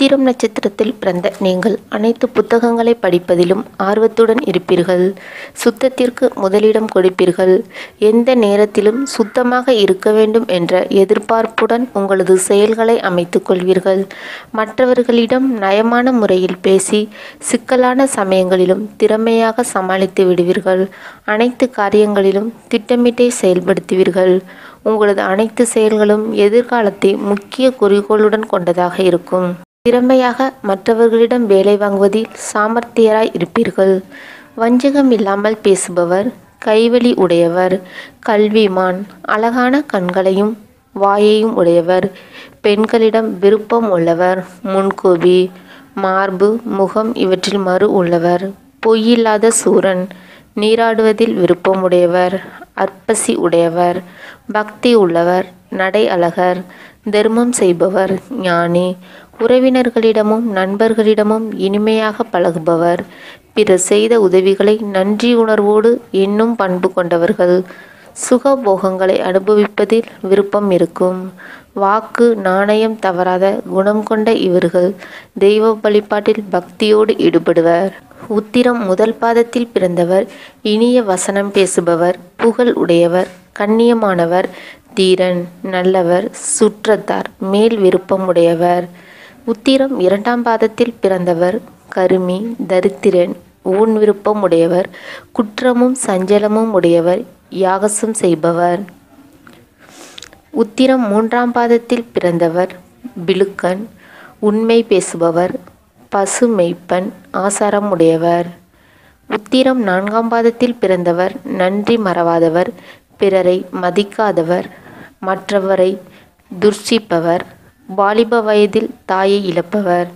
உத்திரம் நட்சத்திரத்தில் பிறந்த நீங்கள் அனைத்து புத்தகங்களை படிப்பதிலும் ஆர்வத்துடன் இருப்பீர்கள். சுத்தத்திற்கு முதலிடம் கொடுப்பீர்கள். எந்த நேரத்திலும் சுத்தமாக இருக்க வேண்டும் என்ற எதிர்பார்ப்புடன் உங்களது செயல்களை அமைத்துக் கொள்வீர்கள். மற்றவர்களிடம் நயமான முறையில் பேசி சிக்கலான சமயங்களிலும் திறமையாக சமாளித்து விடுவீர்கள். அனைத்து காரியங்களிலும் திட்டமிட்டே செயல்படுத்துவீர்கள். உங்களது அனைத்து செயல்களும் எதிர்காலத்தை முக்கிய குறிக்கோளுடன் கொண்டதாக இருக்கும். திறமையாக மற்றவர்களிடம் வேலை வாங்குவதில் சாமர்த்தியராய் இருப்பீர்கள். வஞ்சகம் இல்லாமல் பேசுபவர் கைவழி உடையவர் கல்விமான் அழகான கண்களையும் வாயையும் உடையவர் பெண்களிடம் விருப்பம் உள்ளவர் முன்கோபி மார்பு முகம் இவற்றில் மறு உள்ளவர் பொய்யில்லாத சூரன் நீராடுவதில் விருப்பம் உடையவர் அற்பசி உடையவர் பக்தி உள்ளவர் நடை அழகர் தர்மம் செய்பவர் ஞானி. உறவினர்களிடமும் நண்பர்களிடமும் இனிமையாக பழகுபவர். பிறர் செய்த உதவிகளை நன்றி உணர்வோடு இன்னும் பண்பு கொண்டவர்கள். சுகபோகங்களை அனுபவிப்பதில் விருப்பம் இருக்கும். வாக்கு நாணயம் தவறாத குணம் கொண்ட இவர்கள் தெய்வ வழிபாட்டில் பக்தியோடு ஈடுபடுவர். உத்திரம் முதல் பாதத்தில் பிறந்தவர் இனிய வசனம் பேசுபவர் புகழ் உடையவர் கண்ணியமானவர் தீரன் நல்லவர் சுற்றத்தார் மேல் விருப்பம் உடையவர் உத்திரம் இரண்டாம் பாதத்தில் பிறந்தவர் கருமி தரித்திரன் ஊன் விருப்பம் உடையவர் குற்றமும் சஞ்சலமும் உடையவர் யாகசம் செய்பவர். உத்திரம் மூன்றாம் பாதத்தில் பிறந்தவர் பிலுக்கன் உண்மை பேசுபவர் பசு மெய்ப்பன் ஆசாரம் உடையவர். உத்திரம் நான்காம் பாதத்தில் பிறந்தவர் நன்றி மறவாதவர் பிறரை மதிக்காதவர் மற்றவரை துர்சிப்பவர் வாலிப வயதில் தாயை இழப்பவர்.